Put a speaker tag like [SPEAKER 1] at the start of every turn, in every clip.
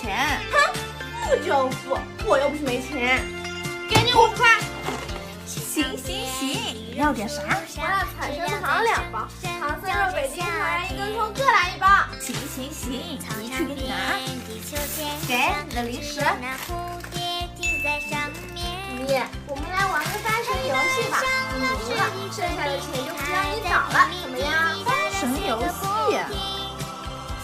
[SPEAKER 1] 钱。
[SPEAKER 2] 哼，不就付，我又不是没钱。给你五块。
[SPEAKER 1] 行行行，要点啥？
[SPEAKER 2] 我要彩参糖两包，糖色肉北京牌一根葱各来一包。
[SPEAKER 1] 行行行，一去给你拿。给你的零食。
[SPEAKER 2] 你，我们来玩个翻绳游戏吧。你赢了，剩下的钱就不让你找了，怎么样？
[SPEAKER 1] 翻绳游戏？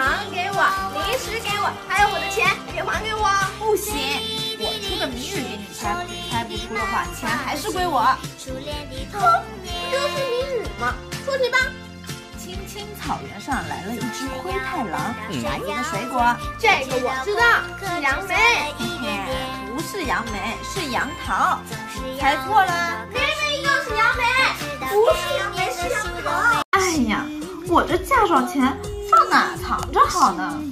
[SPEAKER 2] 糖给我，零食给我，还有我的钱也还给我。
[SPEAKER 1] 不行，我出个谜语给你猜，猜不出的话，钱还是归我。
[SPEAKER 2] 哼，不就是谜语吗？出题吧。
[SPEAKER 1] 青青草原上来了一只灰太狼，拿一个水果。
[SPEAKER 2] 这个我知道，是杨梅。
[SPEAKER 1] 嘿嘿，不是杨梅，是杨桃。猜错了。
[SPEAKER 2] 明明就是杨梅，不是杨梅，是杨桃。
[SPEAKER 1] 哎呀，我这嫁妆钱放哪藏着好呢？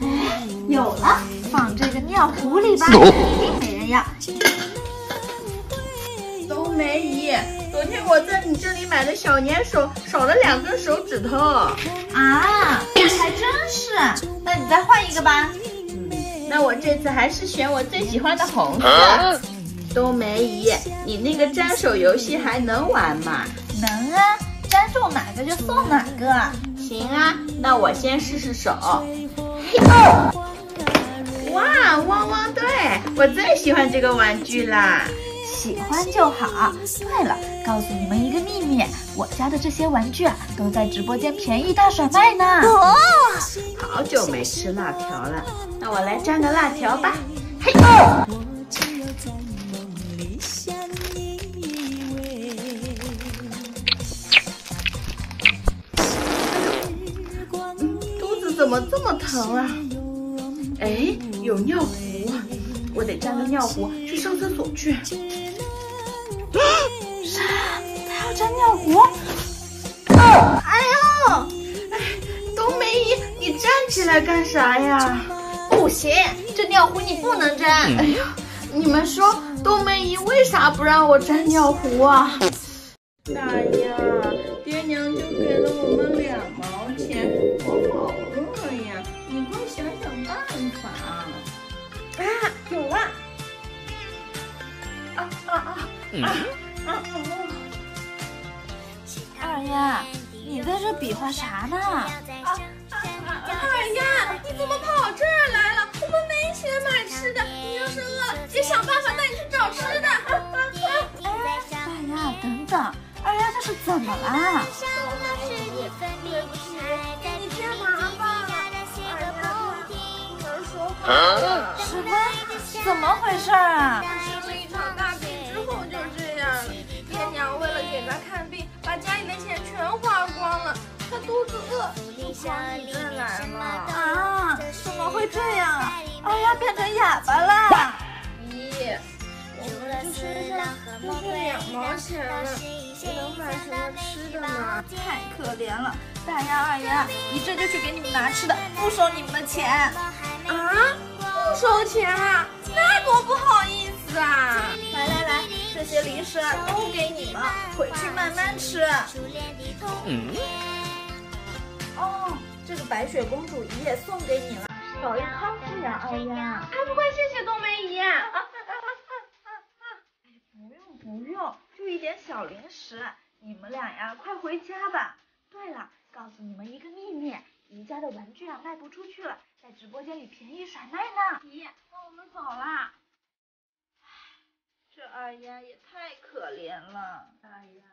[SPEAKER 1] 哎，有了，放这个尿壶里吧，一定没人要。
[SPEAKER 3] 冬梅姨，昨天我在你这里买的小粘手少了两根手指头。
[SPEAKER 1] 啊，还真是。那你再换一个吧。
[SPEAKER 3] 嗯，那我这次还是选我最喜欢的红色。冬梅姨，你那个粘手游戏还能玩吗？
[SPEAKER 1] 能啊，粘中哪个就送哪个。
[SPEAKER 3] 行啊，那我先试试手。嘿哦哇，汪汪队，我最喜欢这个玩具啦！
[SPEAKER 1] 喜欢就好。对了，告诉你们一个秘密，我家的这些玩具啊，都在直播间便宜大甩卖呢。
[SPEAKER 2] 哦，
[SPEAKER 3] 好久没吃辣条了，那我来蘸个辣条吧。嘿。肚怎么这么疼啊？哎，有尿壶，我得沾个尿壶去上厕所去。
[SPEAKER 1] 啥？他要沾尿壶？
[SPEAKER 3] 哎呦！哎，冬梅姨，你站起来干啥呀？
[SPEAKER 2] 不行，这尿壶你不能沾。
[SPEAKER 3] 哎呀，你们说冬梅姨为啥不让我沾尿壶啊？大呀，爹娘就给了我们两毛钱，我
[SPEAKER 1] 二丫，你在这比划啥呢？
[SPEAKER 2] 二丫，你怎么跑这儿来了？我们没钱买吃的，你要是饿了，姐想办法带你去找吃的。
[SPEAKER 1] 二丫，等等，二丫这是怎么了？
[SPEAKER 2] 对不起，你添麻烦了。二丫不能说话。
[SPEAKER 1] 什么？怎么回事啊？
[SPEAKER 2] 饿，就跑你这儿来了。
[SPEAKER 1] 啊？怎么会这样啊？二丫变成哑巴了？
[SPEAKER 2] 咦，我们这身上就剩两毛钱了，能买什么吃的呢？
[SPEAKER 1] 太可怜了，大丫二丫，一阵就去给你们拿吃的，不收你们的钱。
[SPEAKER 2] 啊？不收钱啊？那多不好意思啊！来来来，这些零食都给你们，回去慢慢吃。
[SPEAKER 1] 嗯。哦，这个白雪公主姨也送给你了，早日康复呀，二丫。
[SPEAKER 2] 还不快谢谢冬梅姨！
[SPEAKER 1] 不用不用，就一点小零食，你们俩呀，快回家吧。对了，告诉你们一个秘密，姨家的玩具啊卖不出去了，在直播间里便宜甩卖呢。
[SPEAKER 2] 姨，那我们走啦。
[SPEAKER 1] 这二丫也太可怜了。
[SPEAKER 3] 大丫，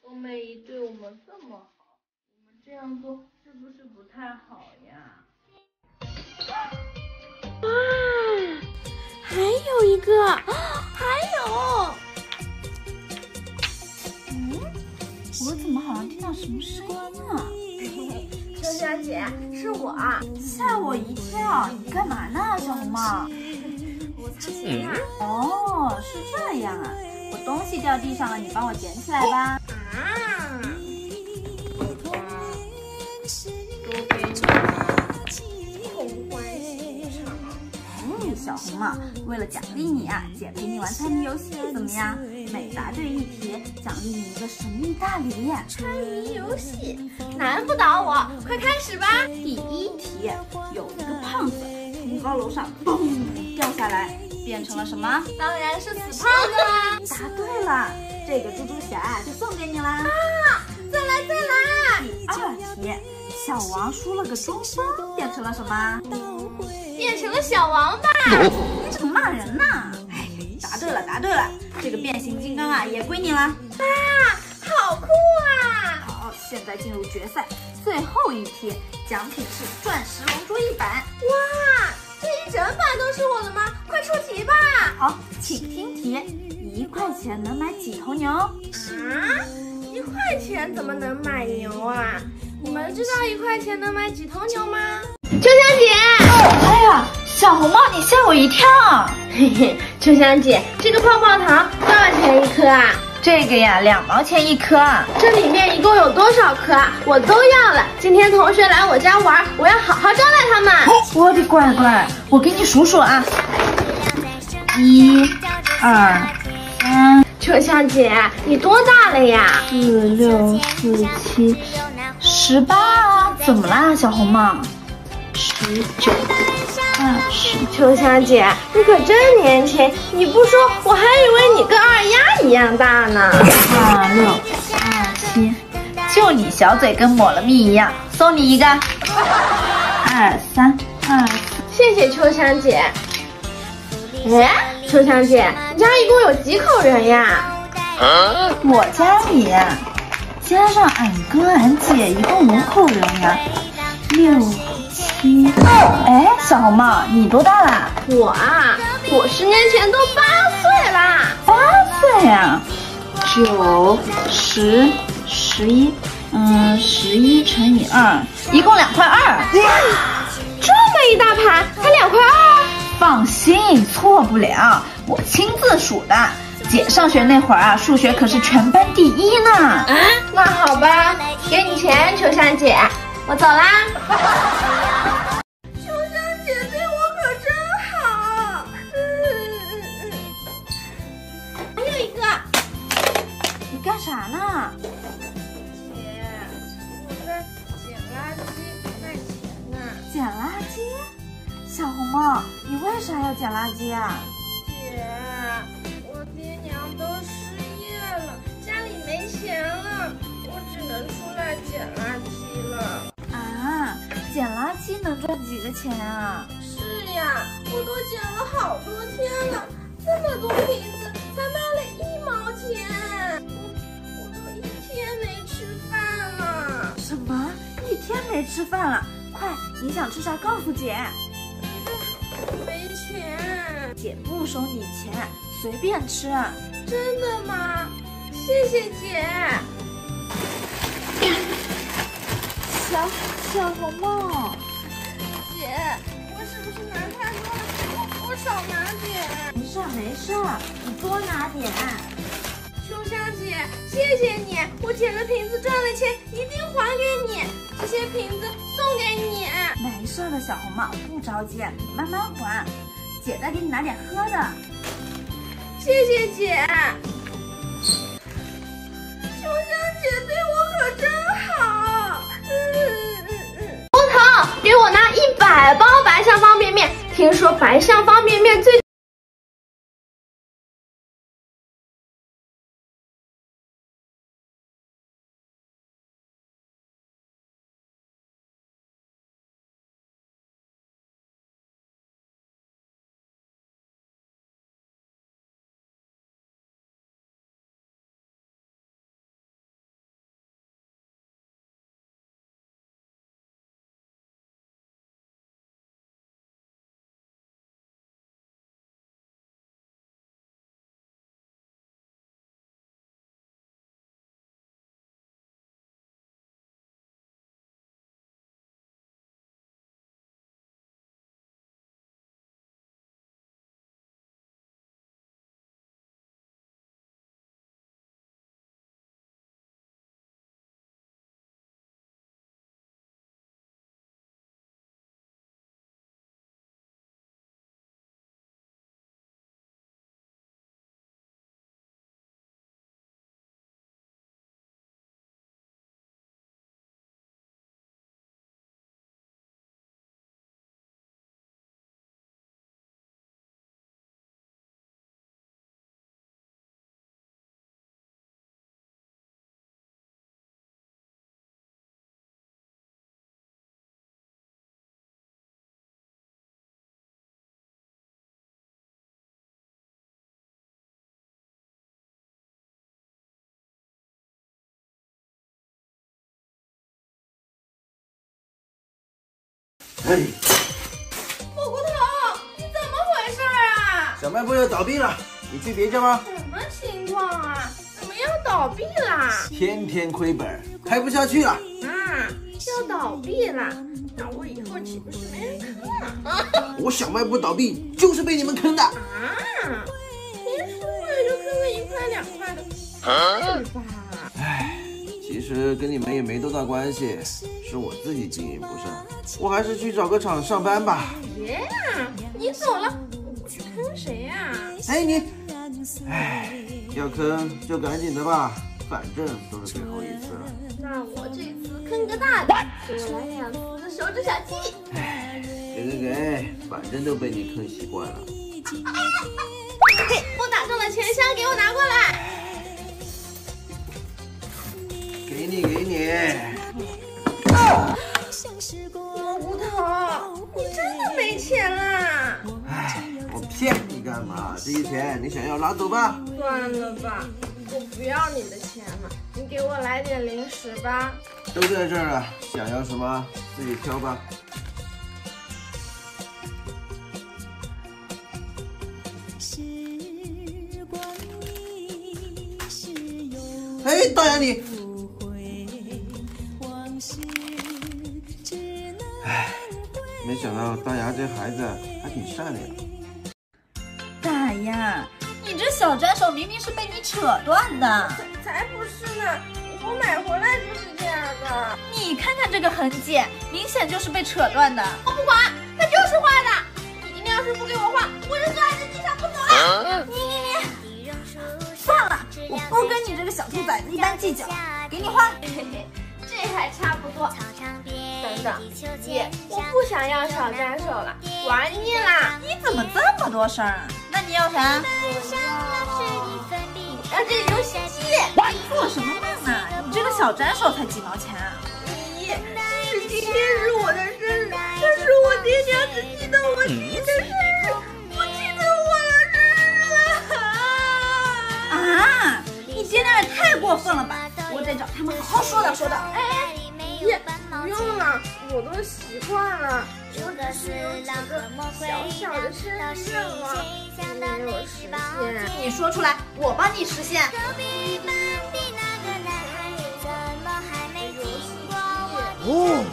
[SPEAKER 3] 冬梅姨对我们这么好，我们这样做是不是不太好呀？
[SPEAKER 2] 哇，还有一个，还有。
[SPEAKER 1] 嗯，我怎么好像听到什么声音啊？
[SPEAKER 2] 这是香姐，是我，
[SPEAKER 1] 吓我一跳！你干嘛呢，小红帽？
[SPEAKER 2] 我擦鞋呀。
[SPEAKER 1] 哦，是这样啊，我东西掉地上了，你帮我捡起来吧。
[SPEAKER 2] 啊。
[SPEAKER 1] 小红帽，为了奖励你啊，姐陪你玩猜谜游戏怎么样？每答对一题，奖励你一个神秘大礼。
[SPEAKER 2] 猜谜游戏难不倒我，快开始吧。
[SPEAKER 1] 第一题，有一个胖子从高楼上嘣掉下来，变成了什么？
[SPEAKER 2] 当然是死胖子啦。
[SPEAKER 1] 答对了，这个猪猪侠就送给你啦。
[SPEAKER 2] 啊，再来再来。
[SPEAKER 1] 第二题，小王输了个中分，变成了什么？
[SPEAKER 2] 变成了小王八，
[SPEAKER 1] 你怎么骂人呢？哎，答对了，答对了，这个变形金刚啊也归你了。啊，
[SPEAKER 2] 好酷啊！
[SPEAKER 1] 好，现在进入决赛，最后一题，奖品是钻石龙珠一板。
[SPEAKER 2] 哇，这一整板都是我的吗？快出题吧！
[SPEAKER 1] 好，请听题，一块钱能买几头牛？啊，
[SPEAKER 2] 一块钱怎么能买牛啊？你们知道一块钱能买几头牛吗？秋香姐，
[SPEAKER 1] 哎呀，小红帽，你吓我一跳！
[SPEAKER 2] 嘿嘿，秋香姐，这个泡泡糖多少钱一颗啊？
[SPEAKER 1] 这个呀，两毛钱一颗。
[SPEAKER 2] 这里面一共有多少颗啊？我都要了。今天同学来我家玩，我要好好招待他们。
[SPEAKER 1] 我的乖乖，我给你数数啊，一、二、三。
[SPEAKER 2] 秋香姐，你多大了呀？
[SPEAKER 1] 四六四七，十八啊？怎么啦，小红帽？十九、二十，
[SPEAKER 2] 秋香姐，你可真年轻！你不说，我还以为你跟二丫一样大呢。
[SPEAKER 1] 二六、二七，就你小嘴跟抹了蜜一样，送你一个。二三、二四，
[SPEAKER 2] 谢谢秋香姐。哎，秋香姐，你家一共有几口人呀？
[SPEAKER 1] 我家里加上俺哥俺姐一共五口人呀，六。七，哎，小红帽，你多大啦？
[SPEAKER 2] 我啊，我十年前都八岁啦。
[SPEAKER 1] 八岁啊？九、十、十一，嗯，十一乘以二，一共两块二。哇，
[SPEAKER 2] 这么一大盘，才两块二？
[SPEAKER 1] 放心，错不了，我亲自数的。姐上学那会儿啊，数学可是全班第一呢。
[SPEAKER 2] 啊，那好吧，给你钱，秋香姐。我走啦。圾？
[SPEAKER 1] 小红帽，你为啥要捡垃圾啊？
[SPEAKER 2] 姐，我爹娘都失业了，家里没钱了，我只能出来捡垃圾了。
[SPEAKER 1] 啊捡垃圾能赚几个钱啊？
[SPEAKER 2] 是呀，我都捡了好多天了，这么多瓶子才卖了一毛钱，我我都一天没吃饭了。
[SPEAKER 1] 什么？一天没吃饭了？快，你想吃啥？告诉姐。
[SPEAKER 2] 没钱，
[SPEAKER 1] 姐不收你钱，随便吃。
[SPEAKER 2] 真的吗？谢谢姐。
[SPEAKER 1] 小小红帽，
[SPEAKER 2] 姐，我是不是拿太多了？我我少拿点。
[SPEAKER 1] 没事没事，你多拿点。
[SPEAKER 2] 秋香姐，谢谢你，我捡了瓶子赚了钱，一定还给你。这些瓶子送给你。
[SPEAKER 1] 没事的，小红帽，不着急，你慢慢还。姐再给你拿点喝的。
[SPEAKER 2] 谢谢姐。秋香姐对我可真好。工头，给我拿一百包白象方便面。听说白象方便面最。
[SPEAKER 4] 哎，
[SPEAKER 2] 蘑菇头，你怎么回事啊？
[SPEAKER 4] 小卖部要倒闭了，你去别家吗。
[SPEAKER 2] 什么情况啊？怎么要倒闭啦？
[SPEAKER 4] 天天亏本，开不下去了。
[SPEAKER 2] 啊，要倒闭啦？那我以后岂不是没人坑了？
[SPEAKER 4] 我小卖部倒闭就是被你们坑的。
[SPEAKER 2] 啊，平时我也就坑个一块两块的？
[SPEAKER 4] 唉，其实跟你们也没多大关系，是我自己经营不善。我还是去找个厂上班吧。
[SPEAKER 2] 别呀，你走了，我去坑谁呀？
[SPEAKER 4] 哎你，哎，要坑就赶紧的吧，反正都是最后一次了。
[SPEAKER 2] 那我这次坑个大的，给我来两只手指小鸡。
[SPEAKER 4] 哎给给给，反正都被你坑习惯了。
[SPEAKER 2] 嘿，我打中的钱箱给我拿过来。
[SPEAKER 4] 给你给你，
[SPEAKER 2] 蘑菇头，你真的没钱啦？
[SPEAKER 4] 哎，我骗你干嘛？这些钱你想要拿走吧。
[SPEAKER 2] 算了吧，我不要你的钱了，你给我来点零食吧。
[SPEAKER 4] 都在这儿了，想要什么自己挑吧。哎，大牙你，没想到大牙这孩子还挺善良。
[SPEAKER 1] 大牙，你这小粘手明明是被你扯断的，
[SPEAKER 2] 才不是呢，我买回来就是这样的。
[SPEAKER 1] 你看看这个痕迹，明显就是被扯断的。
[SPEAKER 2] 我不管，它就是坏的。你今天要是不给我换，我就坐在这地上不走了。
[SPEAKER 1] 你你你，算了，我不跟你这个小兔崽子一般计较，给你换。
[SPEAKER 2] 嘿嘿，这还差不多。等等，姐，我不想要小粘手了，玩腻啦。
[SPEAKER 1] 你怎么这么多事儿啊？那你要啥？
[SPEAKER 2] 我要这游戏机。
[SPEAKER 1] 你做什么梦呢？你这个小斩手才几毛钱啊？
[SPEAKER 2] 咦，其实今天是我的生日，但是我爹娘只记得我弟的生日，不记得我的生日了。
[SPEAKER 1] 啊！你爹娘也太过分了吧！我得找他们好好说道说道。
[SPEAKER 2] 哎，也不用了，我都习惯了。我只是有几个小小的生日愿望没有实现。
[SPEAKER 1] 你说出来，我帮你实现。
[SPEAKER 4] 哦，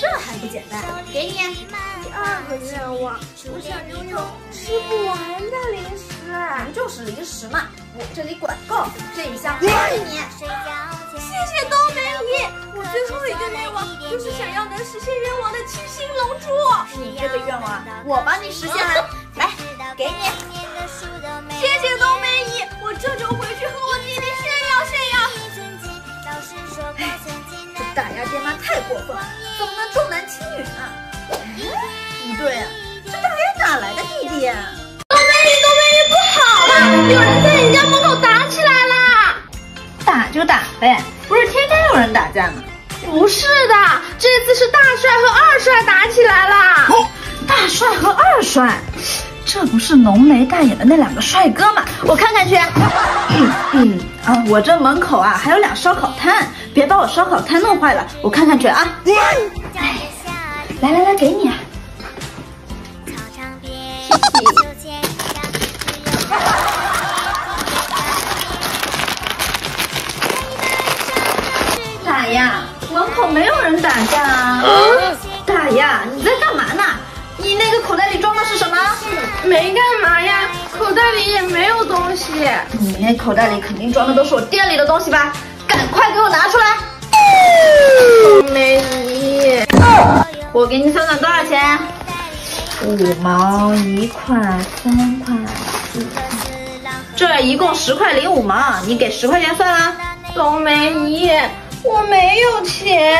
[SPEAKER 1] 这还不简单？给你。
[SPEAKER 2] 第二个愿望，我想拥有吃不完的零食。
[SPEAKER 1] 不就是零食嘛，我这里管够，这一箱给你。
[SPEAKER 2] 想要能实现愿望的七星龙珠。
[SPEAKER 1] 你这个愿望啊，我帮你实现了，来，给你。
[SPEAKER 2] 谢谢冬梅姨，我这就回去和我弟弟炫耀炫耀。
[SPEAKER 1] 这大牙爹妈太过分了，怎么能重男轻女呢？不对啊，这大牙哪来的弟弟啊？
[SPEAKER 2] 冬梅姨，冬梅姨，不好了，有人在你家门口打起来了！
[SPEAKER 1] 打就打呗，不是天天有人打架吗？
[SPEAKER 2] 不是的，这次是大帅和二帅打起来啦！
[SPEAKER 1] 大帅和二帅，这不是浓眉大眼的那两个帅哥吗？我看看去。嗯嗯啊，我这门口啊还有俩烧烤摊，别把我烧烤摊弄坏了。我看看去啊。哎，来来来，给你。大呀，门口没有人打架啊。大呀，你在干嘛呢？你那个口袋里装的是什么？
[SPEAKER 2] 没干嘛呀，口袋里也没有东西。
[SPEAKER 1] 你那口袋里肯定装的都是我店里的东西吧？赶快给我拿出来！
[SPEAKER 2] 冬梅姨，
[SPEAKER 1] 我给你算算多少钱？五毛、一块、三块、四块，这一共十块零五毛，你给十块钱算了。
[SPEAKER 2] 冬梅姨，我没有钱。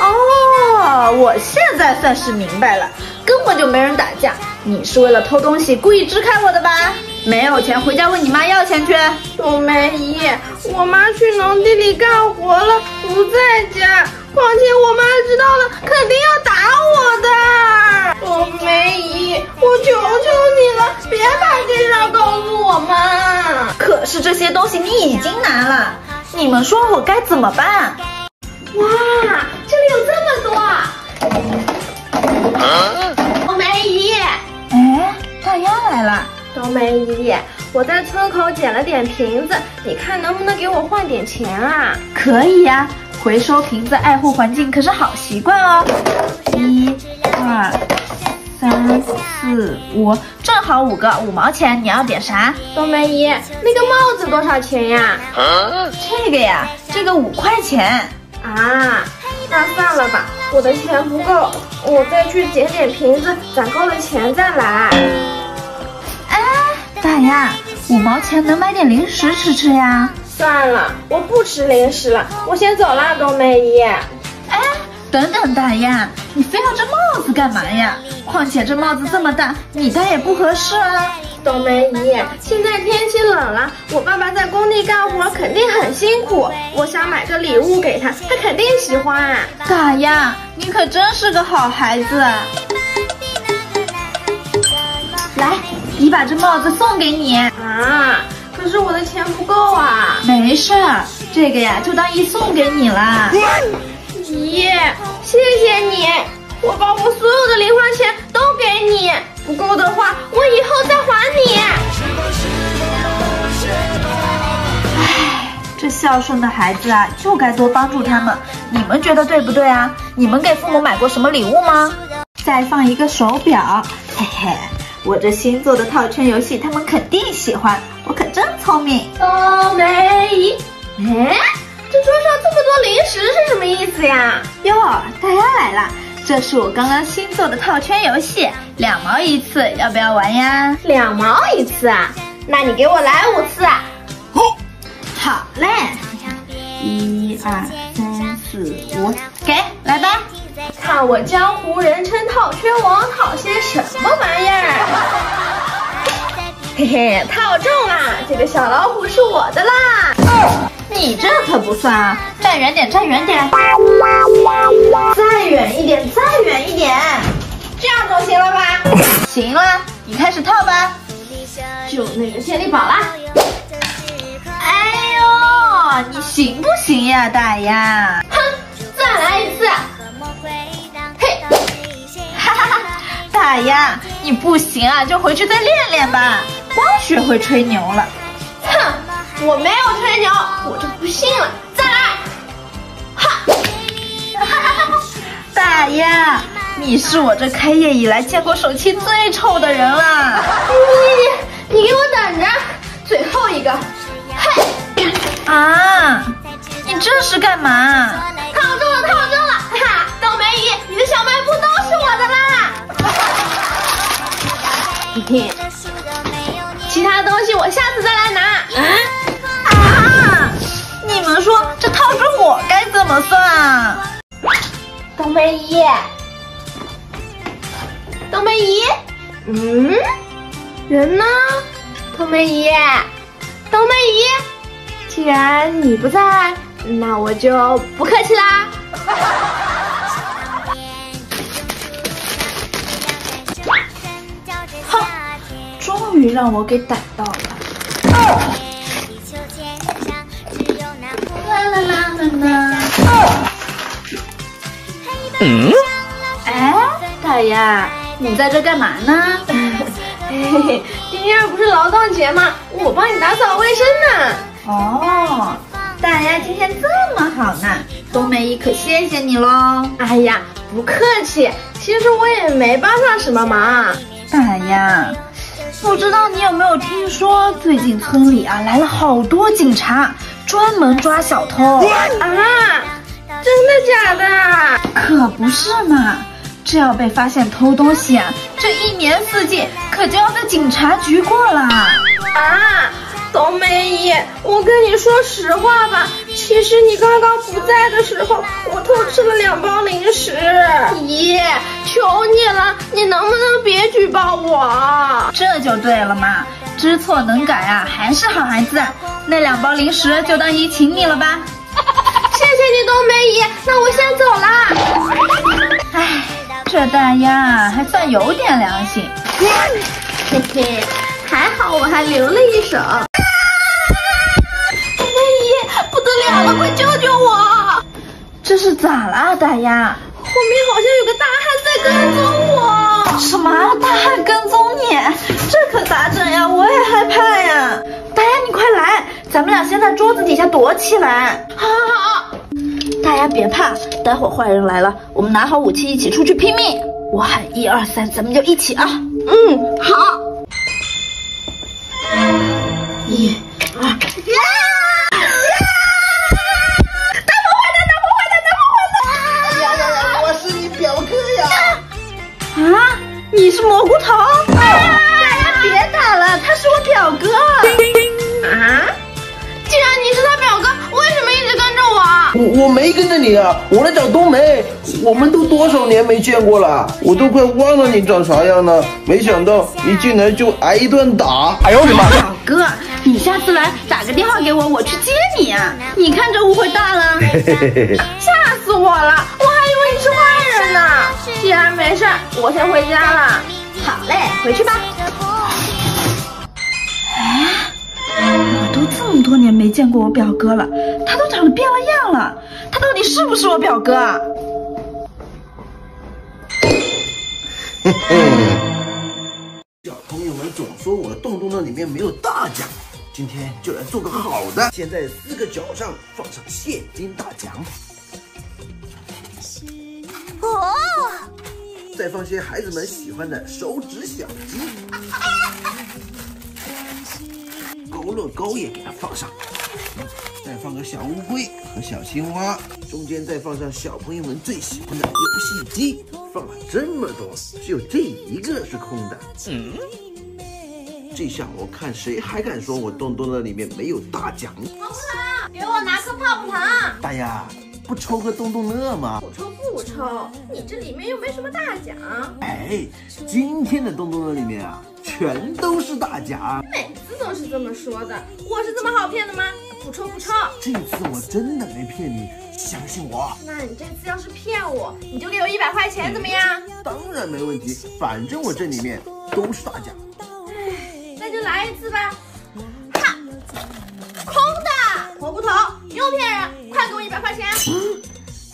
[SPEAKER 1] 哦，我现在算是明白了，根本就没人打架，你是为了偷东西故意支开我的吧？没有钱，回家问你妈要钱去。
[SPEAKER 2] 冬梅姨，我妈去农地里干活了，不在家。况且我妈知道了，肯定要打我的。冬梅姨，我求求你了，别把这事告诉我妈。
[SPEAKER 1] 可是这些东西你已经拿了，你们说我该怎么办？
[SPEAKER 2] 哇，这里有这么多！冬梅姨，
[SPEAKER 1] 哎，大鸭来了。
[SPEAKER 2] 冬梅姨，我在村口捡了点瓶子，你看能不能给我换点钱啊？
[SPEAKER 1] 可以呀、啊，回收瓶子、爱护环境可是好习惯哦。一、二、三、四、五，正好五个，五毛钱。你要点啥？
[SPEAKER 2] 冬梅姨，那个帽子多少钱呀？
[SPEAKER 1] 这个呀，这个五块钱。
[SPEAKER 2] 啊，那算了吧，我的钱不够，我再去捡点瓶子，攒够了钱再来。
[SPEAKER 1] 哎，大丫，五毛钱能买点零食吃吃呀？
[SPEAKER 2] 算了，我不吃零食了，我先走了，冬梅姨。
[SPEAKER 1] 哎，等等，大丫，你非要这帽子干嘛呀？况且这帽子这么大，你戴也不合适啊。
[SPEAKER 2] 冬梅姨，现在天气冷了，我爸爸在工地干活肯定很辛苦，我想买个礼物给他，他肯定喜欢。
[SPEAKER 1] 大丫，你可真是个好孩子。来，姨把这帽子送给你
[SPEAKER 2] 啊，可是我的钱不够啊。
[SPEAKER 1] 没事儿，这个呀就当姨送给你了。
[SPEAKER 2] 姨，谢谢你，我把我所有的零花钱都给你。不够的话，我以后再还你。
[SPEAKER 1] 唉，这孝顺的孩子啊，就该多帮助他们。你们觉得对不对啊？你们给父母买过什么礼物吗？再放一个手表，嘿嘿，我这新做的套圈游戏，他们肯定喜欢。我可真聪明。
[SPEAKER 2] 冬梅姨，哎，这桌上这么多零食是什么意思呀？
[SPEAKER 1] 哟，大家来了。这是我刚刚新做的套圈游戏，两毛一次，要不要玩呀？
[SPEAKER 2] 两毛一次啊？那你给我来五次。
[SPEAKER 1] 哦，好嘞，一二三四五，给来吧。
[SPEAKER 2] 看我江湖人称套圈王，套些什么玩意儿？嘿嘿，套中啦！这个小老虎是我的啦。
[SPEAKER 1] 你这可不算啊！站远点，站远点，
[SPEAKER 2] 再远一点，再远一点，这样总行了吧？
[SPEAKER 1] 行了，你开始套吧。
[SPEAKER 2] 就那个健力宝啦。
[SPEAKER 1] 哎呦，你行不行呀，大丫？
[SPEAKER 2] 哼，再来一次。嘿，
[SPEAKER 1] 哈哈哈，大丫，你不行啊，就回去再练练吧。光学会吹牛了。
[SPEAKER 2] 哼。我没有吹牛，我就不信了，再来！哈，哈哈哈！
[SPEAKER 1] 大爷，你是我这开业以来见过手气最臭的人了。
[SPEAKER 2] 你你你给我等着，最后一个，嘿！
[SPEAKER 1] 啊，你这是干嘛？
[SPEAKER 2] 套中了，套中了！哈，哈，倒霉姨，你的小卖部都是我的啦！嘿嘿，其他东西我下次再来拿。
[SPEAKER 1] 嗯。你们说这套是我该怎么算啊？
[SPEAKER 2] 冬梅姨，冬梅姨，嗯，人呢？冬梅姨，冬梅姨，既然你不在，那我就不客气啦。
[SPEAKER 1] 哼，终于让我给逮到了。嗯？哎，大丫，你在这干嘛呢？
[SPEAKER 2] 嘿嘿嘿，今天不是劳动节吗？我帮你打扫卫生呢。
[SPEAKER 1] 哦，大丫今天这么好呢，冬梅姨可谢谢你喽。
[SPEAKER 2] 哎呀，不客气，其实我也没帮上什么忙。
[SPEAKER 1] 大丫，不知道你有没有听说，最近村里啊来了好多警察。专门抓小偷啊！
[SPEAKER 2] 真的假的？
[SPEAKER 1] 可不是嘛！这要被发现偷东西啊，这一年四季可就要在警察局过了
[SPEAKER 2] 啊！冬梅姨，我跟你说实话吧，其实你刚刚不在的时候，我偷吃了两包零食。姨，求你了，你能不能别举报我？
[SPEAKER 1] 这就对了嘛。知错能改啊，还是好孩子。那两包零食就当姨请你了吧。
[SPEAKER 2] 谢谢你，冬梅姨。那我先走啦。
[SPEAKER 1] 唉，这大丫还算有点良心。
[SPEAKER 2] 嘿嘿，还好我还留了一手。冬梅姨，不得了了，快救救我！
[SPEAKER 1] 这是咋了，大丫？
[SPEAKER 2] 后面好像有个大汉在跟踪我！
[SPEAKER 1] 什么？大汉跟踪你？这可咋整呀？我也害怕呀！大丫，你快来，咱们俩先在桌子底下躲起来。
[SPEAKER 2] 好好好，
[SPEAKER 1] 大丫别怕，待会儿坏人来了，我们拿好武器一起出去拼命。我喊一二三，咱们就一起啊！
[SPEAKER 2] 嗯，好。一、二，呀！
[SPEAKER 1] 大魔坏蛋，大魔坏蛋，大魔坏蛋！
[SPEAKER 4] 呀呀呀！我是你表哥呀！
[SPEAKER 1] 啊，你是蘑菇头？大丫别打了，他是我表哥。
[SPEAKER 2] 啊！既然你是他表哥，为什么一直跟着我？
[SPEAKER 4] 我我没跟着你啊，我来找冬梅。我们都多少年没见过了，我都快忘了你长啥样了。没想到一进来就挨一顿打。哎呦我的妈！
[SPEAKER 1] 表哥，你下次来打个电话给我，我去接你啊！你看这误会大了，
[SPEAKER 2] 吓死我了！既然没事，我先回家了。
[SPEAKER 1] 好嘞，回去吧。哎，我都这么多年没见过我表哥了，他都长得变了样了，他到底是不是我表哥啊？
[SPEAKER 4] 嘿嘿，小朋友们总说我洞洞那里面没有大奖，今天就来做个好的，先在四个角上放上现金大奖，
[SPEAKER 5] 哦，
[SPEAKER 4] 再放些孩子们喜欢的手指小鸡，勾乐勾也给它放上，再放个小乌龟和小青蛙，中间再放上小朋友们最喜欢的游戏机。放了这么多，只有这一个是空的。嗯，这下我看谁还敢说我洞洞的里面没有大奖？
[SPEAKER 2] 蘑菇头，给我拿颗泡泡糖。
[SPEAKER 4] 大丫，不抽个洞洞乐吗？
[SPEAKER 2] 不抽不抽，你这里面又没什么大奖。
[SPEAKER 4] 哎，今天的洞洞乐里面啊，全都是大奖。
[SPEAKER 2] 每次都是这么说的，我是这么好骗的吗？不抽不抽。
[SPEAKER 4] 这次我真的没骗你，相信我。
[SPEAKER 2] 那你这次要是骗我，你就给我一百块钱，怎么样？
[SPEAKER 4] 当然没问题，反正我这里面都是大奖。
[SPEAKER 2] 哎，那就来一次吧。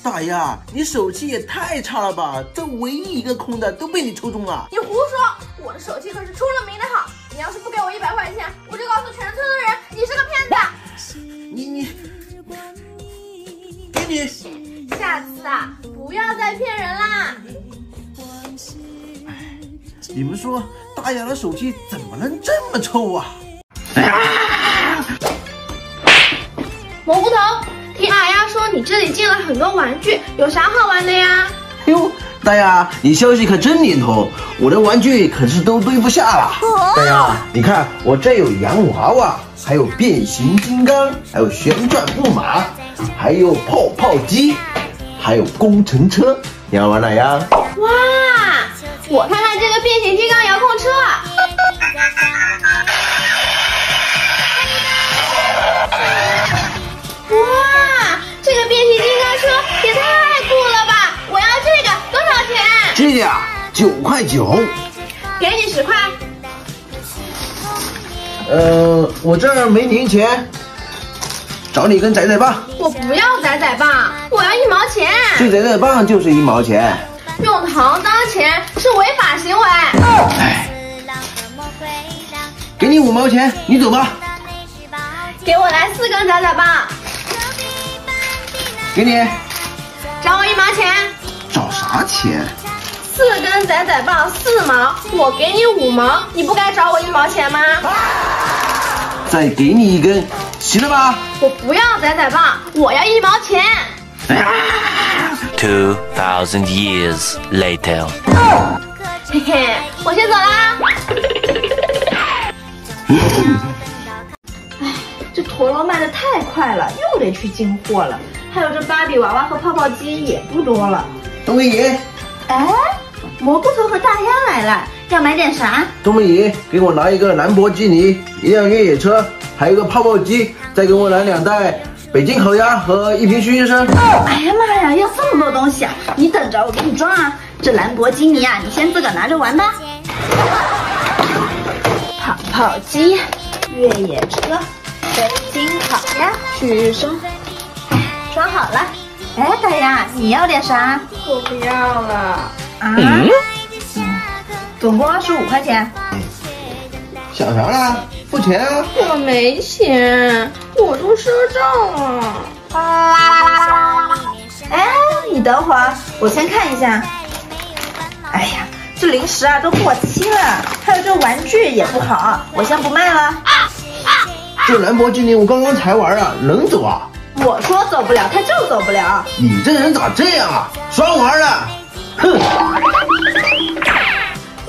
[SPEAKER 4] 大丫，你手气也太差了吧！这唯一一个空的都被你抽中了。
[SPEAKER 2] 你胡说，我的手气可是出了名的好。你要是不给我一百块钱，我就告诉全村的人你是个骗子。
[SPEAKER 4] 你你，给你。
[SPEAKER 2] 下次啊，不要再骗人啦。
[SPEAKER 4] 你们说大丫的手气怎么能这么臭啊？
[SPEAKER 2] 蘑菇头，听阿丫说你这里进了很多玩具，有啥好玩的呀？
[SPEAKER 4] 哎呦，大丫，你消息可真灵通，我的玩具可是都堆不下了。大丫，你看我这有洋娃娃，还有变形金刚，还有旋转木马，还有泡泡机，还有工程车，你要玩哪样？
[SPEAKER 2] 哇，我看看这个变形金刚遥控车。哇，这个变形金刚车也太酷了吧！我要这个，多少钱？
[SPEAKER 4] 这个呀，九块九。
[SPEAKER 2] 给你十块。
[SPEAKER 4] 呃，我这儿没零钱，找你根仔仔棒。
[SPEAKER 2] 我不要仔仔棒，我要一毛钱。
[SPEAKER 4] 这仔仔棒就是一毛钱。
[SPEAKER 2] 用糖当钱是违法行为。
[SPEAKER 4] 哎，给你五毛钱，你走吧。
[SPEAKER 2] 给我来四根仔仔棒。
[SPEAKER 4] 给你。
[SPEAKER 2] 找我一毛钱。
[SPEAKER 4] 找啥钱？
[SPEAKER 2] 四根仔仔棒四毛，我给你五毛，你不该找我一毛钱吗？
[SPEAKER 4] 再给你一根，行了吧？
[SPEAKER 2] 我不要仔仔棒，我要一毛钱。
[SPEAKER 6] Two thousand years later.
[SPEAKER 2] 嘿嘿，我先走啦。
[SPEAKER 1] 哎，这陀螺卖的太快了，又得去进货了。还有这芭比娃娃和泡泡机也不多了。
[SPEAKER 4] 冬梅姨，
[SPEAKER 1] 哎，蘑菇头和大丫来了，要买点啥？
[SPEAKER 4] 冬梅姨，给我拿一个兰博基尼，一辆越野车，还有一个泡泡机，再给我来两袋北京烤鸭和一瓶熏生。
[SPEAKER 1] 哎呀妈呀，要这么多东西啊！你等着，我给你装啊。这兰博基尼啊，你先自个拿着玩吧。泡泡机、越野车、北京烤鸭、熏生，哎，装好了。哎，大丫，你要点啥？
[SPEAKER 2] 我不要了。
[SPEAKER 1] 啊？总共二十五块钱。
[SPEAKER 4] 想啥啦？付钱啊！
[SPEAKER 2] 我没钱，我都赊账了。
[SPEAKER 1] 哎，你等会儿，我先看一下。哎呀，这零食啊都过期了，还有这玩具也不好，我先不卖了。
[SPEAKER 4] 这兰博基尼我刚刚才玩啊，能走啊？
[SPEAKER 1] 我说走不了，他就走不了。
[SPEAKER 4] 你这人咋这样啊？双玩呢！哼！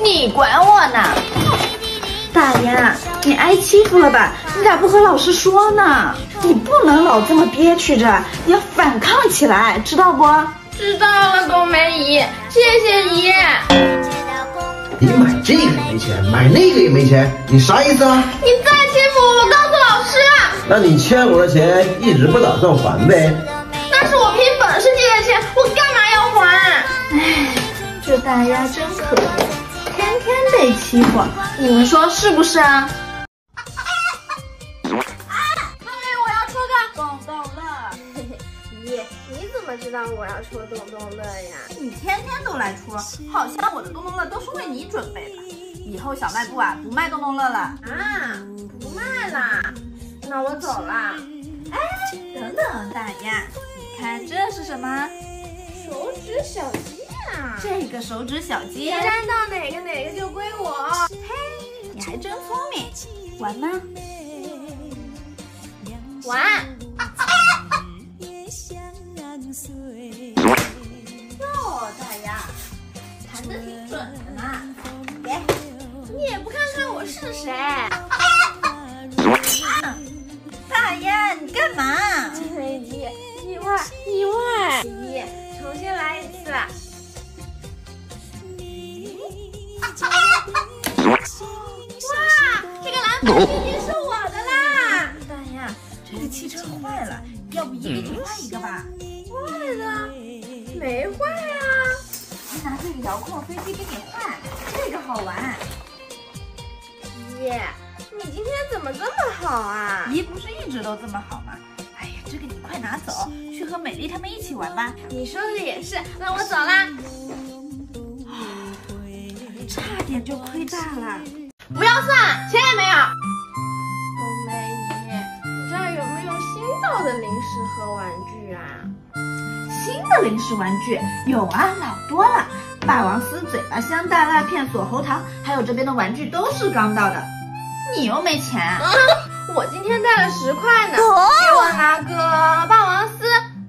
[SPEAKER 1] 你管我呢？大爷，你挨欺负了吧？你咋不和老师说呢？你不能老这么憋屈着，你要反抗起来，知道不？
[SPEAKER 2] 知道了，冬梅姨，谢谢姨。
[SPEAKER 4] 你买这个也没钱，买那个也没钱，你啥意思啊？
[SPEAKER 2] 你再欺负我，我告诉老师。
[SPEAKER 4] 那你欠我的钱一直不打算还呗？
[SPEAKER 2] 那是我凭本事借的钱，我干嘛要还？
[SPEAKER 1] 唉，这大丫真可怜，天天被欺负，你们说是不是啊？
[SPEAKER 2] 么知道我要戳东东乐呀？
[SPEAKER 1] 你天天都来戳，好像我的东东乐都是为你准备的。以后小卖部啊不卖东东乐了。
[SPEAKER 2] 啊，不卖啦，那我走了。
[SPEAKER 1] 哎，等等，大丫，你看这是什么？
[SPEAKER 2] 手指小鸡啊！
[SPEAKER 1] 这个手指小鸡，
[SPEAKER 2] 粘到哪个哪个就归我。
[SPEAKER 1] 嘿，你还真聪明。玩吗？
[SPEAKER 2] 玩。
[SPEAKER 1] 哟，大丫，弹的挺准的嘛。给，
[SPEAKER 2] 你也不看看我是谁？
[SPEAKER 1] 大丫，你干嘛？
[SPEAKER 2] 姨，意外，意外！姨，重新来一次。哇，这个蓝宝已经是我的啦！
[SPEAKER 1] 大丫，这个汽车坏了，要不姨给你换一个吧？
[SPEAKER 2] 坏了？没坏啊！
[SPEAKER 1] 姨拿这个遥控飞机给你换，这个好玩。
[SPEAKER 2] 姨，你今天怎么这么好啊？
[SPEAKER 1] 姨不是一直都这么好吗？哎呀，这个你快拿走，去和美丽他们一起玩吧。
[SPEAKER 2] 你说的也是，那我走啦。
[SPEAKER 1] 差点就亏大了。
[SPEAKER 2] 不要算，钱也没有。冬梅姨，你这儿有没有新到的零食和玩具
[SPEAKER 1] 的零食玩具有啊，老多了。霸王丝、嘴巴香、大辣片、锁喉糖，还有这边的玩具都是刚到的。你又没钱？
[SPEAKER 2] 我今天带了十块呢，给我拿个霸王丝，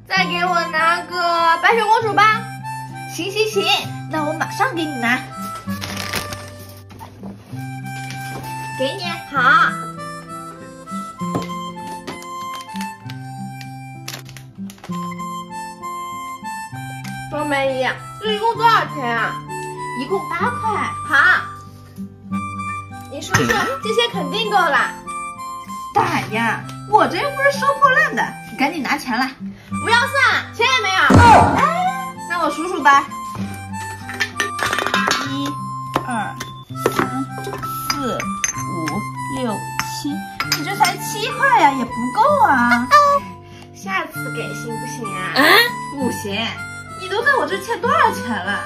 [SPEAKER 2] 再给我拿个白雪公主吧。
[SPEAKER 1] 行行行，那我马上给你拿。给你，
[SPEAKER 2] 好。梅姨，这一共多少钱啊？
[SPEAKER 1] 一共八块。
[SPEAKER 2] 好，你数数，这些肯定够了。
[SPEAKER 1] 大爷，我这又不是收破烂的，你赶紧拿钱来。
[SPEAKER 2] 不要算，钱也没有。
[SPEAKER 1] 哎，那我数数吧。一、二、三、四、五、六、七，你这才七块呀，也不够啊。
[SPEAKER 2] 下次给行不行啊？
[SPEAKER 1] 不行，你都在我这欠多少钱了？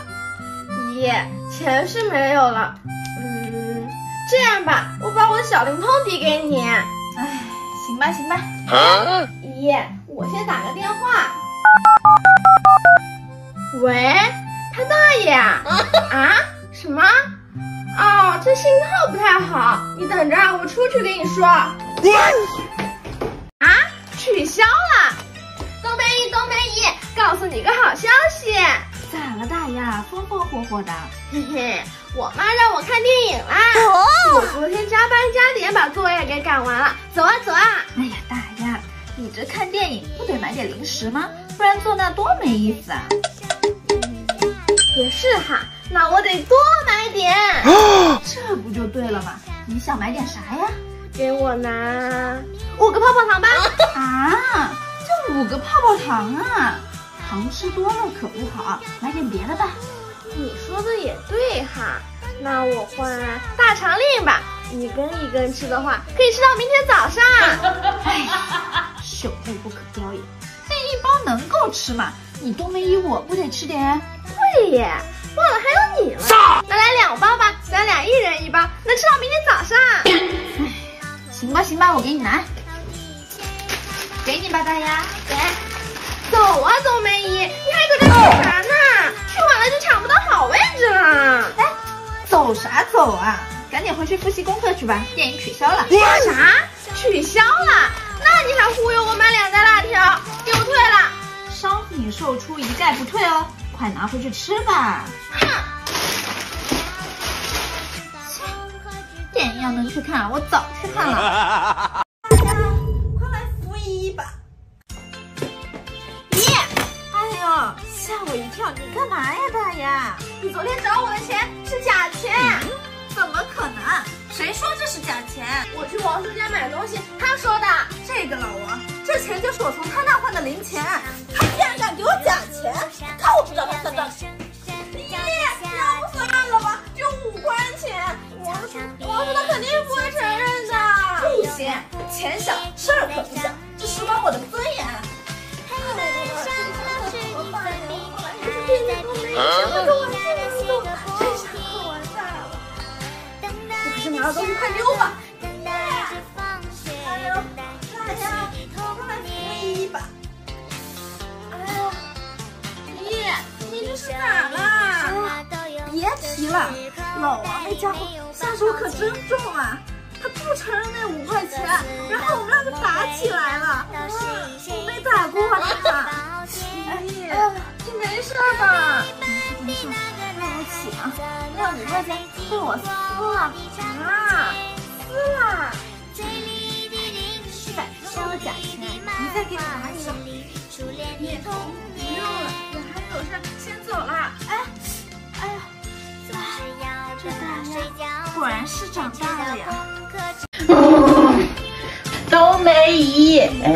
[SPEAKER 2] 姨，钱是没有了。嗯，这样吧，我把我的小灵通递给你。
[SPEAKER 1] 哎，行吧行吧。
[SPEAKER 2] 姨，我先打个电话。喂，他大爷啊？啊？什么？哦，这信号不太好，你等着，我出去跟你说。啊？取消了。东北姨，东北姨，告诉你个好消息。
[SPEAKER 1] 咋了，大丫？风风火火的。
[SPEAKER 2] 嘿嘿，我妈让我看电影啦。我昨天加班加点把作业给赶完了。走啊走啊！
[SPEAKER 1] 哎呀，大丫，你这看电影不得买点零食吗？不然坐那多没意思啊。
[SPEAKER 2] 也是哈，那我得多买点。
[SPEAKER 1] 这不就对了吗？你想买点啥呀？
[SPEAKER 2] 给我拿五个泡泡糖吧。
[SPEAKER 1] 啊，就五个泡泡糖啊！糖吃多了可不好，买点别的吧。
[SPEAKER 2] 你说的也对哈，那我换大肠令吧。一根一根吃的话，可以吃到明天早上。
[SPEAKER 1] 哎，朽妹不可雕也，那一包能够吃吗？你冬梅姨我不得吃点？
[SPEAKER 2] 对耶，我错了，还有你了。那来两包吧，咱俩一人一包，能吃到明天早上。
[SPEAKER 1] 行吧行吧，我给你拿，给你吧，大丫，给。
[SPEAKER 2] 走啊，邹梅姨，你还搁这干啥呢？去晚了就抢不到好位置了。
[SPEAKER 1] 哎，走啥走啊？赶紧回去复习功课去吧，电影取消了。
[SPEAKER 2] 啥？取消了？那你还忽悠我买两袋辣条，给我退了。
[SPEAKER 1] 商品售出一概不退哦，快拿回去吃吧。
[SPEAKER 2] 哼！
[SPEAKER 1] 电影要能去看，我早去看了。你干嘛呀，大爷？
[SPEAKER 2] 你昨天找我的钱是假钱？
[SPEAKER 1] 怎么可能？谁说这是假钱？
[SPEAKER 2] 我去王叔家买东西，他说的。
[SPEAKER 1] 这个老王，这钱就是我从他那换的零钱，他竟然敢给我假钱，看我不找他算账！
[SPEAKER 2] 咦，要不算了吧，就五块钱。王叔，王叔他肯定不会承认的。
[SPEAKER 1] 不行，钱小事儿可不小，这事关我的尊严。天天都没有钱跟我借用，真是可完蛋了。
[SPEAKER 2] 你可是拿了东西快溜吧！
[SPEAKER 1] 哎呦，大家快来扶一把！
[SPEAKER 2] 哎呀，咦，你这是咋了？
[SPEAKER 1] 别提了，老王那家伙下手可真重啊！他不承认那五块钱，然后我们俩就打起来了。我没打过
[SPEAKER 2] 你没事吧？
[SPEAKER 1] 没事没事，让我起啊！那五块钱被我撕了
[SPEAKER 2] 啊，撕了！
[SPEAKER 1] 反正都是假钱，你再给我拿一个。
[SPEAKER 2] 你不用了，我还有事，先走了。
[SPEAKER 1] 哎，哎呀，这大丫果然是长大了呀。
[SPEAKER 3] 冬梅姨，哎，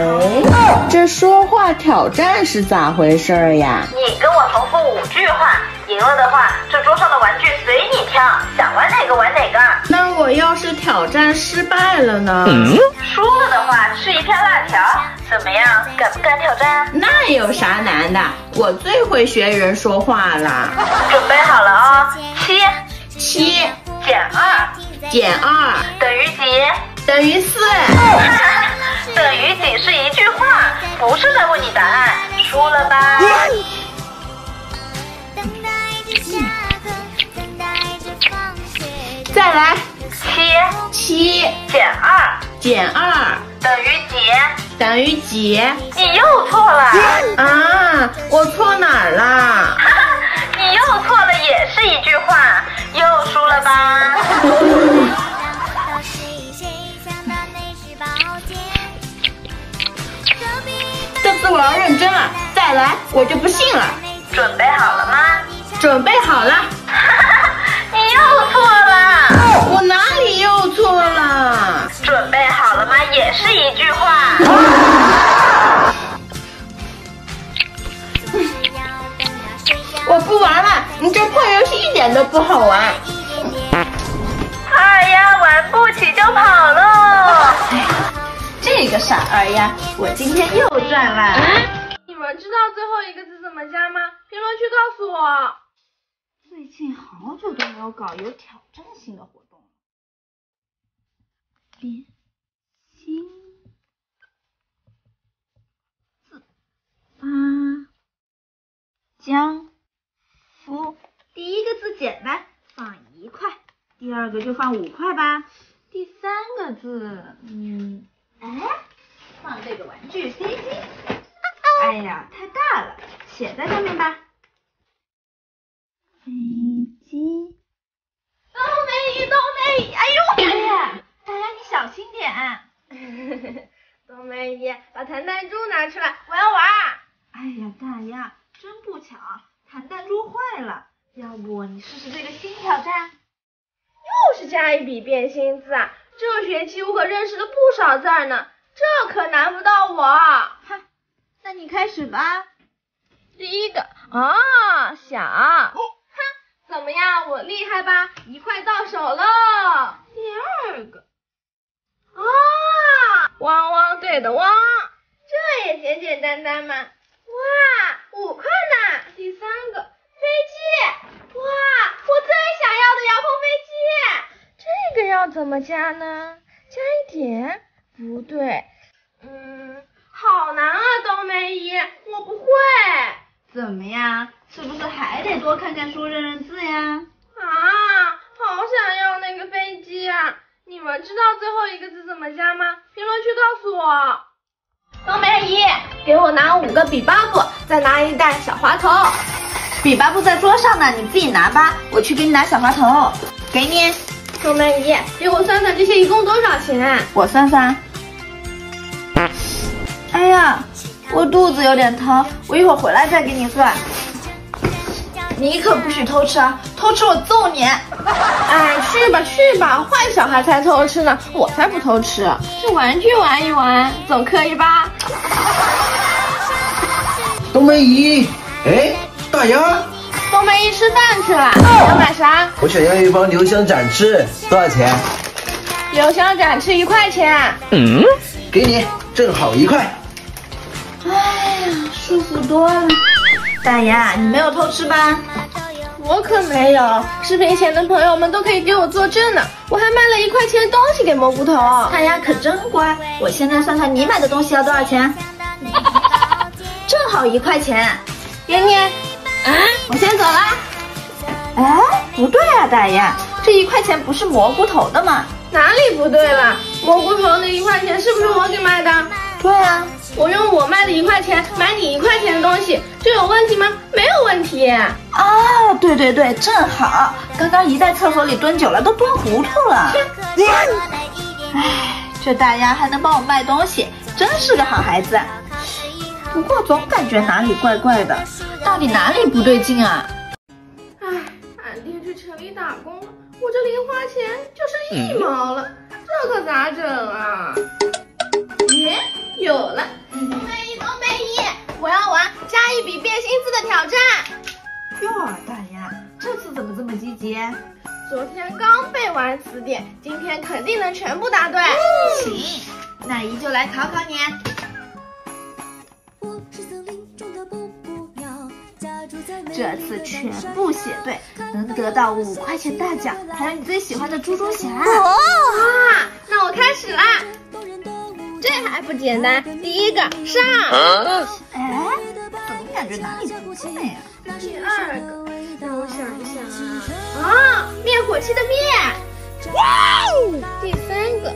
[SPEAKER 3] 这说话挑战是咋回事呀？
[SPEAKER 5] 你跟我重复五句话，赢了的话，想玩哪个玩哪个。
[SPEAKER 3] 那我要是挑战失败了呢？
[SPEAKER 5] 输了的话，吃一片辣条，怎么样？敢不敢挑战？
[SPEAKER 3] 那有啥难的？我最会学人说话了。
[SPEAKER 5] 准备好了哦，七
[SPEAKER 3] 七
[SPEAKER 5] 减二
[SPEAKER 3] 减二
[SPEAKER 5] 等于几？
[SPEAKER 3] 等于四。
[SPEAKER 5] 等于几是一句话，不是在问你答案，输了吧？
[SPEAKER 3] 再来，
[SPEAKER 5] 七
[SPEAKER 3] 七
[SPEAKER 5] 减二
[SPEAKER 3] 减二
[SPEAKER 5] 等于几？
[SPEAKER 3] 等于几？
[SPEAKER 5] 你又错了。
[SPEAKER 3] 啊，我错哪儿了？
[SPEAKER 5] 你又错了，也是一句话，又输了吧？
[SPEAKER 3] 这次我要认真了，再来我就不信了。
[SPEAKER 5] 准备好了吗？
[SPEAKER 3] 准备好了。
[SPEAKER 5] 是一句话。
[SPEAKER 3] 我不玩了，你这破游戏一点都不好玩。
[SPEAKER 5] 二丫玩不起就跑喽。
[SPEAKER 1] 这个傻二丫，我今天又赚了。
[SPEAKER 2] 你们知道最后一个字怎么加吗？评论区告诉我。
[SPEAKER 1] 最近好久都没有搞有挑战性的活动了。连心字八江福，第一个字简单，放一块；第二个就放五块吧。第三个字，嗯，哎，放这个玩具飞机。哎呀，太大了，写在上面吧。飞机。
[SPEAKER 2] 冬梅姨，冬梅姨，哎呦！
[SPEAKER 1] 哎呀，大家你小心点。
[SPEAKER 2] 冬梅姨，把弹弹珠拿出来，我要玩。
[SPEAKER 1] 哎呀，大丫，真不巧，弹弹珠坏了。要不你试试这个新挑战？
[SPEAKER 2] 又是加一笔变心字啊！这学期我可认识了不少字儿呢，这可难不到我。
[SPEAKER 1] 哼，那你开始吧。
[SPEAKER 2] 第一个啊，想。哼，怎么样，我厉害吧？一块到手了。
[SPEAKER 1] 第二个
[SPEAKER 2] 啊，汪汪队的汪，这也简简单单嘛。哇，五块呢。第三个飞机，哇，我最想要的遥控飞机。这个要怎么加呢？加一点？不对。嗯，好难啊，冬梅姨，我不会。
[SPEAKER 1] 怎么样？是不是还得多看看书，认认字呀？
[SPEAKER 2] 啊，好想要那个飞机啊！你们知道最后一个字怎么加吗？评论区告诉我。冬梅姨，给我拿五个笔巴布，再拿一袋小滑头。
[SPEAKER 1] 笔巴布在桌上呢，你自己拿吧。我去给你拿小滑头，给你。
[SPEAKER 2] 冬梅姨，给我算算这些一共多少钱？
[SPEAKER 1] 我算算。哎呀，我肚子有点疼，我一会儿回来再给你算。你可不许偷吃啊！偷吃我揍你！
[SPEAKER 2] 哎，去吧去吧，坏小孩才偷吃呢，我才不偷吃，这玩具玩一玩总可以吧？
[SPEAKER 4] 冬梅姨，哎，大牙，
[SPEAKER 2] 冬梅姨吃饭去了，要买啥？
[SPEAKER 4] 我想要一包留香展翅，多少钱？
[SPEAKER 2] 留香展翅一块钱。
[SPEAKER 4] 嗯，给你，正好一块。
[SPEAKER 1] 哎呀，舒服多了。大牙，你没有偷吃吧？
[SPEAKER 2] 我可没有，视频前的朋友们都可以给我作证呢。我还卖了一块钱的东西给蘑菇头。
[SPEAKER 1] 大牙可真乖。我现在算算你买的东西要多少钱？正好一块钱，
[SPEAKER 2] 给你。
[SPEAKER 1] 啊，我先走了。哎，不对啊，大牙，这一块钱不是蘑菇头的吗？
[SPEAKER 2] 哪里不对了？蘑菇头那一块钱是不是我给卖的？
[SPEAKER 1] 对啊。
[SPEAKER 2] 我用我卖的一块钱买你一块钱的东西，这有问题吗？没有问题。
[SPEAKER 1] 啊，对对对，正好。刚刚一在厕所里蹲久了，都蹲糊涂了。哎，这大丫还能帮我卖东西，真是个好孩子。不过总感觉哪里怪怪的，到底哪里不对劲啊？
[SPEAKER 2] 哎，俺爹去城里打工了，我这零花钱就剩一毛了，这可咋整啊？耶，有了。冬梅姨，冬梅姨，我要玩加一笔变心字的挑战。
[SPEAKER 1] 哟，大丫，这次怎么这么积极？
[SPEAKER 2] 昨天刚背完词典，今天肯定能全部答对。
[SPEAKER 1] 行，那姨就来考考你。这次全部写对，能得到五块钱大奖，还有你最喜欢的猪猪侠。
[SPEAKER 2] 哇，那我开始啦。这还不简单，第一个上，
[SPEAKER 1] 哎，怎么感觉哪里不对呀？
[SPEAKER 2] 第二个，让我想一想啊，啊，灭火器的灭，哇哦！第三个，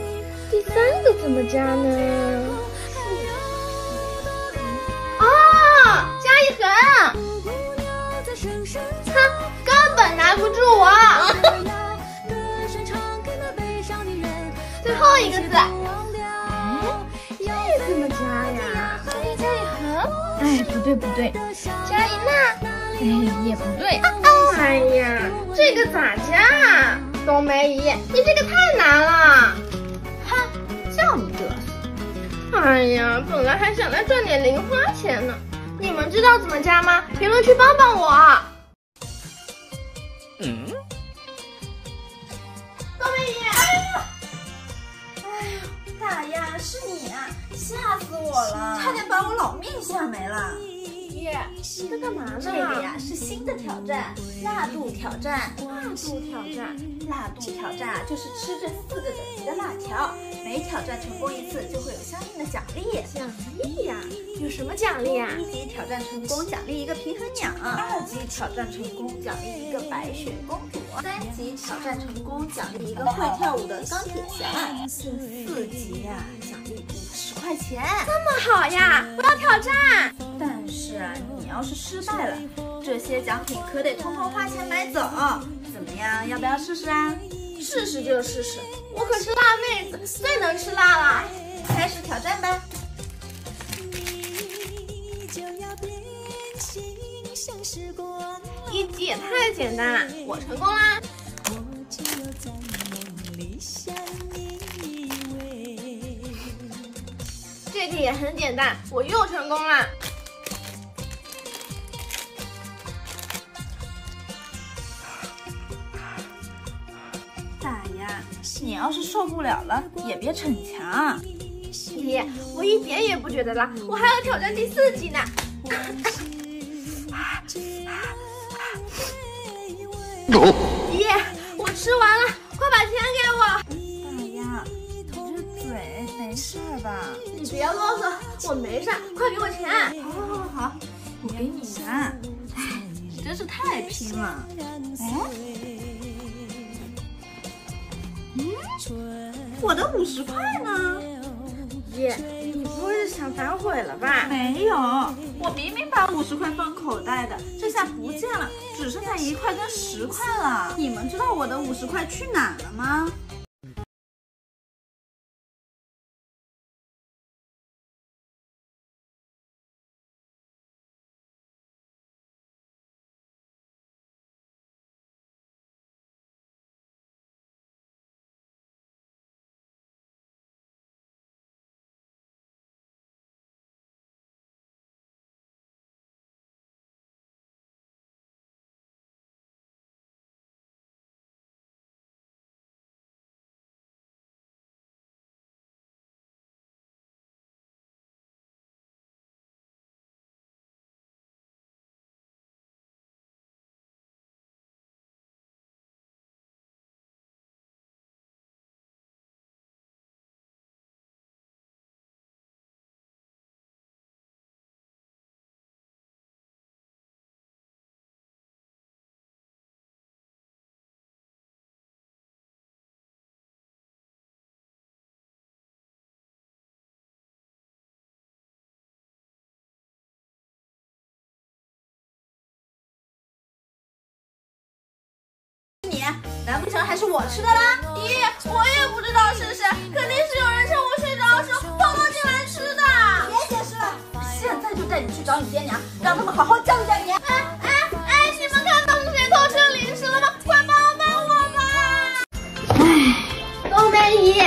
[SPEAKER 2] 第三个怎么加呢？啊，加一横，哼，根本难不住我。最后一个字。
[SPEAKER 1] 对不对，
[SPEAKER 2] 加一娜，
[SPEAKER 1] 哎，也不对。
[SPEAKER 2] 哎呀，这个咋加？冬梅姨，你这个太难了。
[SPEAKER 1] 哼，叫你嘚瑟。
[SPEAKER 2] 哎呀，本来还想来赚点零花钱呢。你们知道怎么加吗？评论区帮帮我。
[SPEAKER 1] 战，辣度挑战。
[SPEAKER 2] 辣度挑战，
[SPEAKER 1] 辣度挑战啊，就是吃这四个等级的辣条，每挑战成功一次就会有相应的奖励。
[SPEAKER 2] 奖励呀？有什么奖励啊？
[SPEAKER 1] 一级挑战成功，奖励一个平衡鸟；二级挑战成功，奖励一个白雪公主；三级挑战成功，奖励一个会跳舞的钢铁侠；四级呀，奖励五十块钱。
[SPEAKER 2] 这么好呀，我要挑战。
[SPEAKER 1] 但是啊，你要是失败了，这些奖品可得通通花钱买走。怎么样，要不要试试啊？
[SPEAKER 2] 试试就试试，我可是辣妹子，最能吃辣了。
[SPEAKER 1] 开始挑战吧。
[SPEAKER 2] 一级也太简单了，我成功啦！这题也很简单，我又成功啦！
[SPEAKER 1] 大呀，你要是受不了了，也别逞强。
[SPEAKER 2] 爹，我一点也不觉得辣，我还要挑战第四级呢。爹，我吃完了，快把钱给我！
[SPEAKER 1] 大丫，你这嘴没事吧？
[SPEAKER 2] 你别啰嗦，我没事，快给我钱！
[SPEAKER 1] 好，好，好，好，我给你拿。哎，你真是太拼了。哎，嗯，我的五十块呢？
[SPEAKER 2] 爷，你不会是想反悔了吧？
[SPEAKER 1] 没有，我明明把五十块放口袋的，这下不见了，只剩下一块跟十块了。你们知道我的五十块去哪了吗？你，难不成还是我吃的啦？
[SPEAKER 2] 咦，我也不知道是谁，肯定是有人趁我睡着的时候偷偷进来吃的。
[SPEAKER 1] 别解释了，现在就带你去找你爹娘，让他们好好教育教育你。
[SPEAKER 2] 哎哎哎，你们看到是谁偷吃零食了吗？快帮帮我吧！哎，冬梅姨，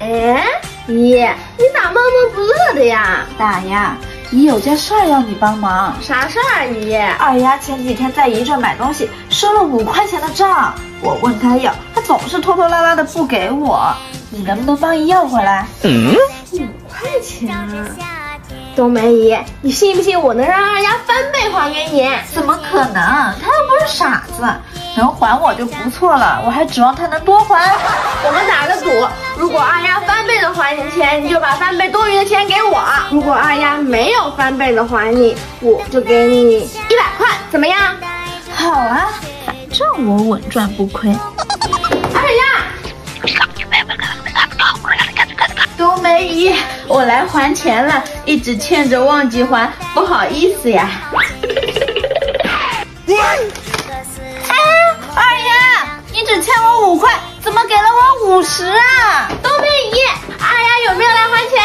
[SPEAKER 2] 哎，姨，你咋闷闷不乐的呀？
[SPEAKER 1] 大丫，姨有件事儿要你帮忙。
[SPEAKER 2] 啥事儿啊，姨？
[SPEAKER 1] 二丫前几天在姨这买东西，收了五块钱的账，我问她要，她总是拖拖拉拉的不给我，你能不能帮姨要回来？
[SPEAKER 2] 嗯五块钱啊！冬梅姨，你信不信我能让二丫翻倍还给你？
[SPEAKER 1] 怎么可能？她又不是傻子，能还我就不错了，我还指望她能多还。
[SPEAKER 2] 我们打个赌，如果二丫翻倍的还你钱，你就把翻倍多余的钱给我；如果二丫没有翻倍的还你，我就给你一百块，怎么样？
[SPEAKER 1] 好啊，反正我稳赚不亏。
[SPEAKER 2] 二丫，
[SPEAKER 1] 冬梅姨，我来还钱了，一直欠着忘记还，不好意思呀。哎，二丫，你只欠我五块，怎么给了我五十啊？
[SPEAKER 2] 冬梅姨，二丫有没有来还钱？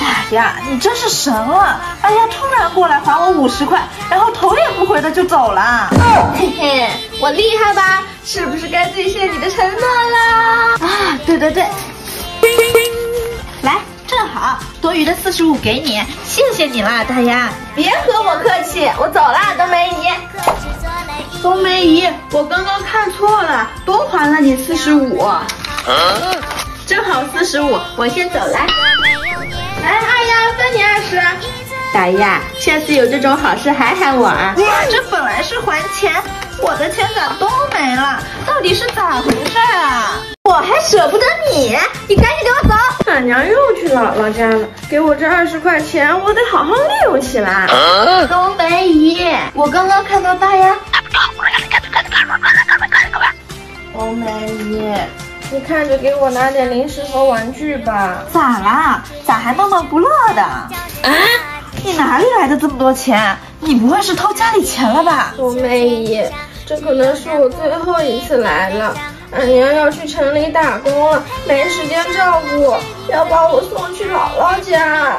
[SPEAKER 1] 大丫，你真是神了！二丫突然过来还我五十块，然后头也不回的就走了。
[SPEAKER 2] 嘿嘿，我厉害吧？是不是该兑现你的承诺啦？
[SPEAKER 1] 啊，对对对，来，正好多余的四十五给你，谢谢你啦，大丫。
[SPEAKER 2] 别和我客气，我走啦，冬梅姨。
[SPEAKER 1] 冬梅姨，我刚刚看错了，多还了你四十五，正好四十五，我先走了。
[SPEAKER 2] 来，二丫分你二十。
[SPEAKER 1] 大丫，下次有这种好事还喊我啊！这本来是还钱，我的钱咋都没了？到底是咋回事啊？
[SPEAKER 2] 我还舍不得你，你赶紧给我走！
[SPEAKER 3] 俺娘又去姥姥家了，给我这二十块钱，我得好好利用起来。
[SPEAKER 1] 冬梅姨，我刚刚看到大丫。
[SPEAKER 3] 冬梅姨，你看着给我拿点零食和玩具吧。
[SPEAKER 1] 咋啦？咋还闷闷不乐的？啊？你哪里来的这么多钱？你不会是偷家里钱了吧？
[SPEAKER 3] 冬梅姨，这可能是我最后一次来了。俺娘要去城里打工了，没时间照顾我，要把我送去姥姥家。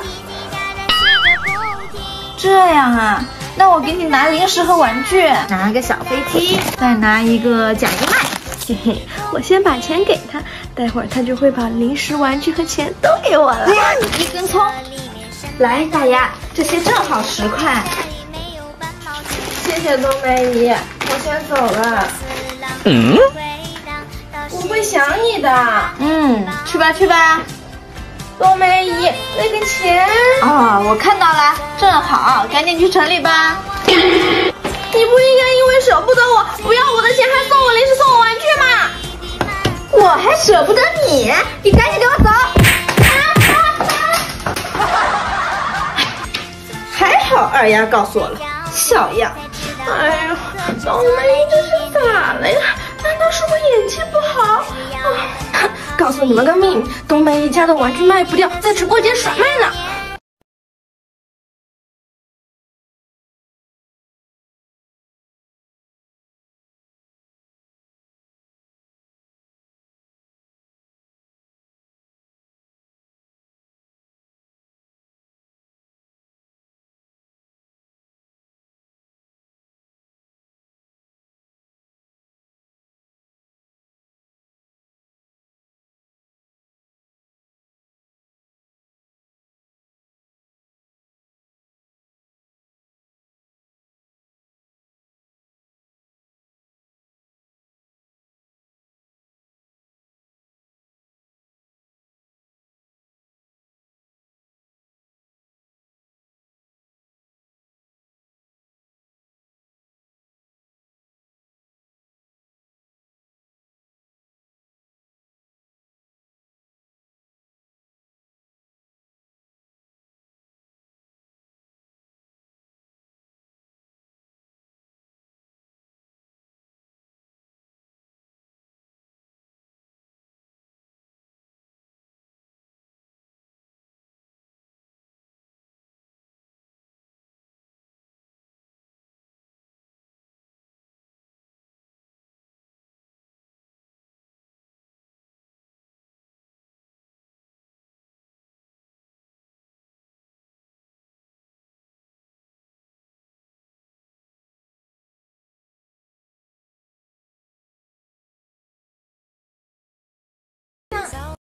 [SPEAKER 1] 这样啊，那我给你拿零食和玩具，拿个小飞机，再拿一个假一麦。
[SPEAKER 3] 嘿嘿，我先把钱给他，待会儿他就会把零食、玩具和钱都给我了。
[SPEAKER 1] 一根葱，来，大丫，这些正好十块。
[SPEAKER 3] 谢谢冬梅姨，我先走了。
[SPEAKER 6] 嗯，
[SPEAKER 3] 我会想你的，
[SPEAKER 1] 嗯，去吧去吧。
[SPEAKER 3] 冬梅姨，那个钱。
[SPEAKER 1] 哦，我看到了，正好，赶紧去城里吧。
[SPEAKER 2] 你不应该因为舍不得我，不要我的钱，还送我零食、送我玩具吗？我还舍不得你，你赶紧给我走！还好二丫告诉我了，小样！哎呦，冬梅这是咋了呀？难道是我演技不好？啊！告诉你们个秘密，冬梅一家的玩具卖不掉，在直播间甩卖呢。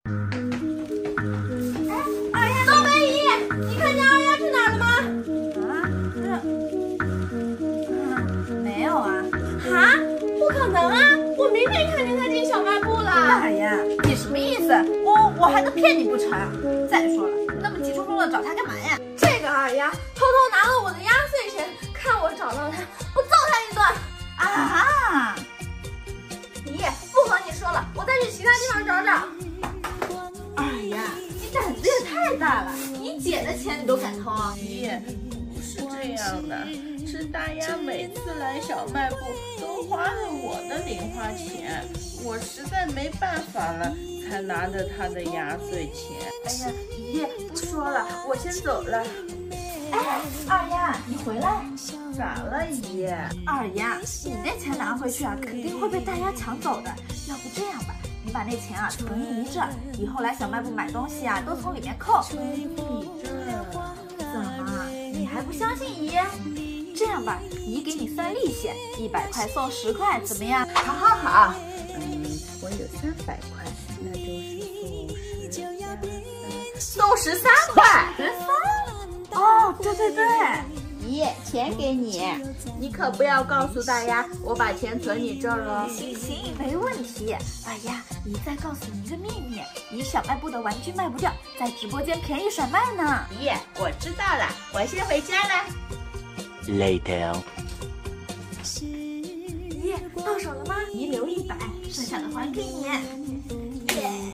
[SPEAKER 2] 冬梅姨，你看见二丫去哪儿了吗？
[SPEAKER 1] 啊，这，没有啊。
[SPEAKER 2] 啊，不可能啊！我明明看见她进小卖部了。
[SPEAKER 1] 大爷，你什么意思？我我还能骗你不成？再说了，你那么急冲冲的找她干嘛呀？
[SPEAKER 2] 这个二丫偷偷拿了我的压岁钱，看我找到她，我揍她一顿。
[SPEAKER 1] 啊！
[SPEAKER 2] 姨，不和你说了，我再去其他地方找找。
[SPEAKER 1] 二丫，你胆子也太大了，你姐的钱你都敢偷啊？
[SPEAKER 3] 姨，不是这样的，是大丫每次来小卖部都花了我的零花钱，我实在没办法了，才拿着她的压岁钱。
[SPEAKER 1] 哎呀，姨，不说了，我先走了。哎，二丫，你回来。
[SPEAKER 3] 咋了，姨？
[SPEAKER 1] 二丫，你那钱拿回去啊，肯定会被大丫抢走的。要不这样吧，你把那钱啊存姨这儿，以后来小卖部买东西啊，都从里面扣。怎么，你还不相信姨？这样吧，姨给你算利息，一百块送十块，怎么样？
[SPEAKER 3] 好好好，嗯，我有三百块，那就是送十三，送十三块。
[SPEAKER 1] 十三？哦，对对对。
[SPEAKER 3] 姨，钱给你，你可不要告诉大家我把钱存你这儿了。
[SPEAKER 1] 行行，没问题。哎呀，姨再告诉你一个秘密，姨小卖部的玩具卖不掉，在直播间便宜甩卖呢。
[SPEAKER 3] 姨，我知道了，我先回家了。
[SPEAKER 6] Later.
[SPEAKER 1] 姨，到手了吗？姨留一百，剩下的还给你。